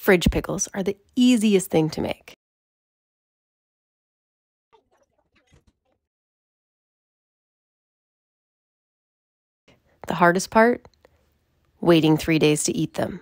fridge pickles are the easiest thing to make. The hardest part? Waiting three days to eat them.